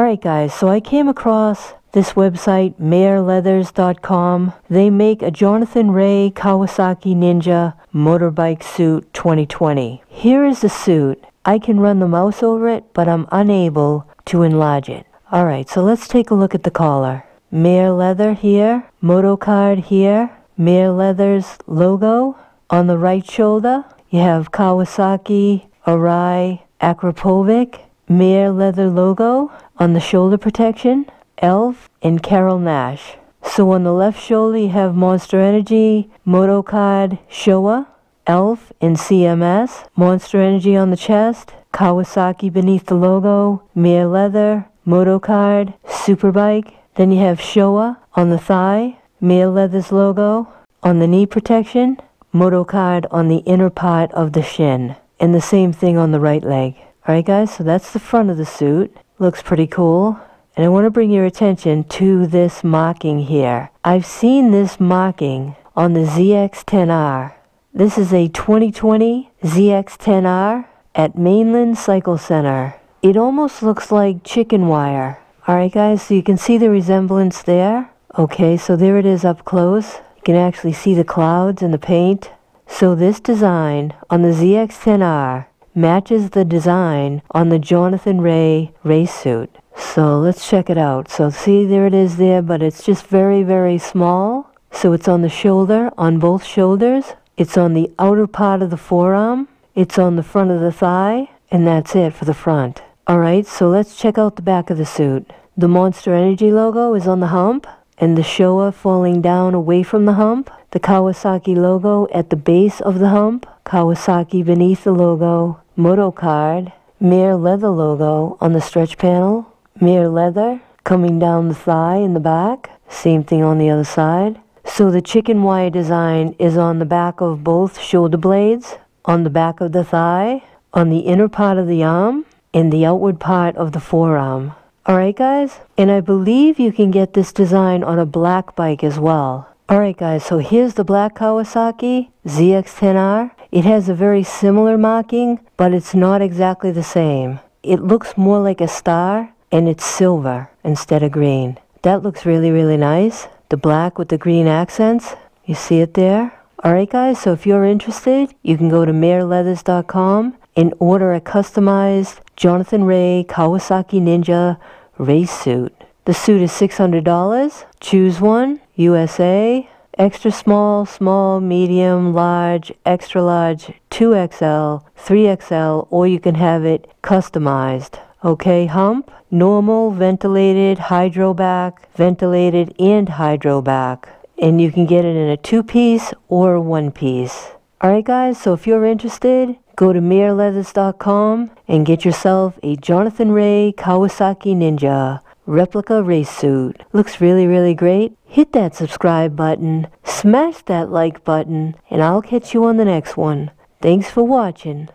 Alright guys, so I came across this website, maherleathers.com. They make a Jonathan Rea Kawasaki Ninja motorbike suit 2020. Here is the suit. I can run the mouse over it, but I'm unable to enlarge it. Alright, so let's take a look at the collar. Maher Leather here, Motocard here, Maher Leathers logo. On the right shoulder, you have Kawasaki, Arai, Akrapovic, Maher Leather logo. On the shoulder protection, Elf, and Carol Nash. So on the left shoulder you have Monster Energy, Motocard, Showa, Elf, and CMS. Monster Energy on the chest, Kawasaki beneath the logo, Maher Leather, Motocard, Superbike. Then you have Showa on the thigh, Maher Leather's logo. On the knee protection, Motocard on the inner part of the shin. And the same thing on the right leg. Alright guys, so that's the front of the suit. Looks pretty cool. And I want to bring your attention to this marking here. I've seen this marking on the ZX10R. This is a 2020 ZX10R at Mainland Cycle Center. It almost looks like chicken wire. Alright guys, so you can see the resemblance there. Okay, so there it is up close. You can actually see the clouds and the paint. So this design on the ZX10R matches the design on the Jonathan Rea race suit. So let's check it out. So see there it is there, but it's just very, very small. So it's on the shoulder, on both shoulders. It's on the outer part of the forearm. It's on the front of the thigh. And that's it for the front. Alright, so let's check out the back of the suit. The Monster Energy logo is on the hump. And the Showa falling down away from the hump. The Kawasaki logo at the base of the hump. Kawasaki beneath the logo. Moto card. Maher leather logo on the stretch panel. Maher leather coming down the thigh in the back. Same thing on the other side. So the chicken wire design is on the back of both shoulder blades, on the back of the thigh, on the inner part of the arm, and the outward part of the forearm. Alright guys, and I believe you can get this design on a black bike as well. Alright guys, so here's the black Kawasaki ZX10R. It has a very similar marking, but it's not exactly the same. It looks more like a star, and it's silver instead of green. That looks really, really nice. The black with the green accents. You see it there? Alright guys, so if you're interested, you can go to maherleathers.com and order a customized Jonathan Rea Kawasaki Ninja race suit. The suit is $600. Choose one, USA, extra small, small, medium, large, extra large, 2XL, 3XL, or you can have it customized. Okay, hump, normal, ventilated, hydroback, ventilated, and hydroback. And you can get it in a two piece or one piece. Alright, guys, so if you're interested, go to maherleathers.com and get yourself a Jonathan Rea Kawasaki Ninja replica race suit. Looks really, really great. Hit that subscribe button, smash that like button, and I'll catch you on the next one. Thanks for watching.